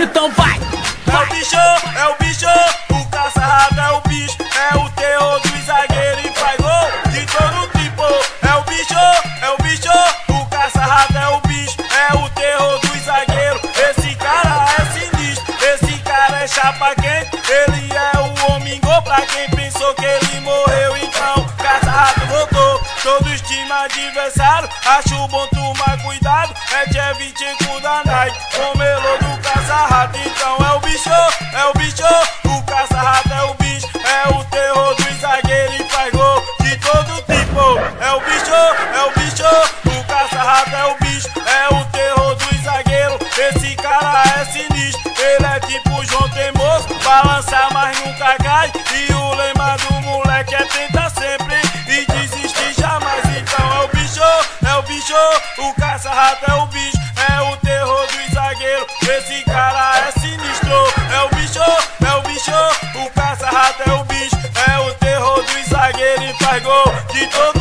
Então vai! É o bicho, é o bicho, o caça-rato é o bicho, é o terror do zagueiro e faz gol de todo tipo. É o bicho, é o bicho, o caça-rato é o bicho, é o terror do zagueiro. Esse cara é sinistro, esse cara é chapa quente, ele é o homem gol pra quem pensou que ele morreu. Então, caça-rato voltou, todos os times adversários, acho bom tomar cuidado, é Tchevchenko da Nike, com melô do caça-rato. Então é o bicho, é o bicho, o caça-rato é o bicho, é o terror do zagueiro e faz gol de todo tipo. É o bicho, é o bicho, o caça-rato é o bicho, é o terror do zagueiro. Esse cara é sinistro, ele é tipo João Teimoso, balança mas nunca cai. E o lema do moleque é tenta sempre e desistir jamais. Então é o bicho, é o bicho, o caça-rato de todo